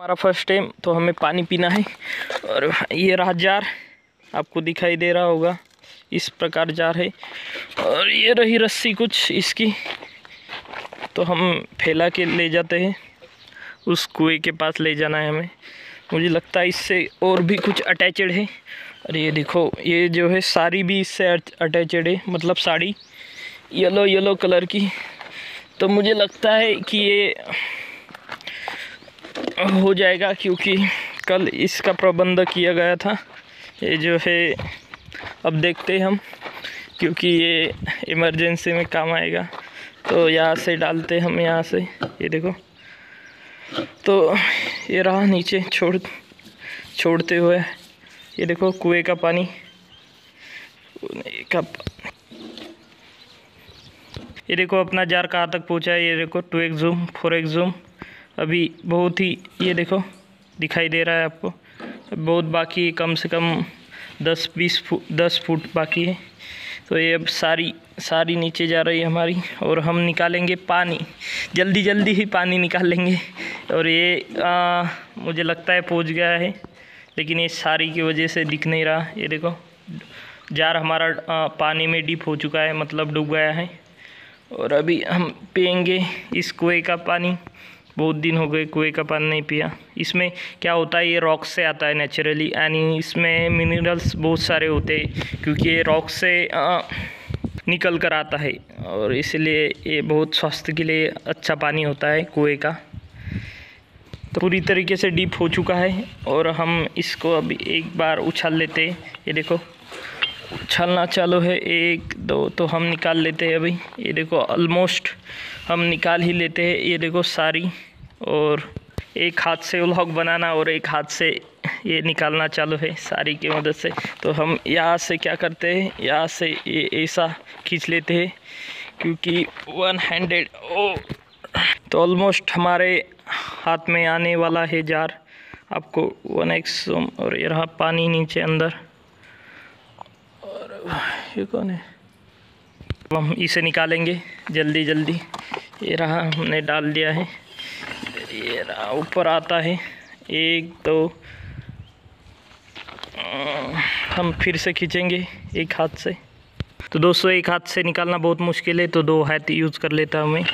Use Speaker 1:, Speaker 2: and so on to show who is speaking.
Speaker 1: हमारा first time तो हमें पानी पीना है। और ये रहा जार, आपको दिखाई दे रहा होगा, इस प्रकार जार है। और ये रही रस्सी कुछ इसकी तो हम फैला के ले जाते हैं। उस कुएँ के पास ले जाना है हमें। मुझे लगता है इससे और भी कुछ अटैचड है। और ये देखो, ये जो है साड़ी भी इससे अटैचड है मतलब साड़ी। येलो येलो कलर की। तो मुझे लगता है कि ये हो जाएगा क्योंकि कल इसका प्रबंध किया गया था। ये जो है, अब देखते हम, क्योंकि ये इमरजेंसी में काम आएगा। तो यहाँ से डालते हम यहाँ से, ये देखो। तो ये रहा नीचे छोड़, छोड़ते हुए, ये देखो, कुएँ का पानी। का ये देखो, अपना जार कहाँ तक पहुँचा है? ये देखो two X zoom four X zoom अभी बहुत ही ये देखो दिखाई दे रहा है आपको। बहुत बाकी कम से कम दस बीस फुट दस फुट बाकी है। तो ये अब सारी सारी नीचे जा रही है हमारी और हम निकालेंगे पानी। जल्दी जल्दी ही पानी निकाल लेंगे। और ये आ, मुझे लगता है पहुँच गया है लेकिन ये सारी की वजह से दिख नहीं रहा। ये देखो जार हमारा आ, पानी में डीप हो चुका है मतलब डूब गया है। और अभी हम पियेंगे इस कुएँ का पानी। बहुत दिन हो गए कुएँ का पानी नहीं पिया। इसमें क्या होता है ये रॉक से आता है नेचुरली यानी इसमें मिनरल्स बहुत सारे होते हैं क्योंकि ये रॉक से आ, निकल कर आता है और इसलिए ये बहुत स्वास्थ्य के लिए अच्छा पानी होता है कुएँ का। तो पूरी तरीके से डीप हो चुका है और हम इसको अभी एक बार उछाल लेते हैं। ये देखो उछालना चालू है। एक दो तो हम निकाल लेते हैं अभी। ये देखो ऑलमोस्ट हम निकाल ही लेते हैं। ये देखो सारी और एक हाथ से व्लॉग बनाना और एक हाथ से ये निकालना चालू है सारी की मदद से। तो हम यहाँ से क्या करते हैं? यहाँ से ये ऐसा खींच लेते हैं क्योंकि वन हैंडेड ओ! तो ऑलमोस्ट हमारे हाथ में आने वाला है जार। आपको वन एक्स और ये रहा पानी नीचे अंदर। और ये कौन है? हम इसे निकालेंगे जल्दी जल्दी ये रहा हमने डाल दिया है। ये रहा, ऊपर आता है। एक, दो हम फिर से खींचेंगे एक हाथ से। तो दोस्तों, एक हाथ से निकालना बहुत मुश्किल है तो दो हाथ यूज़ कर लेता हूँ मैं।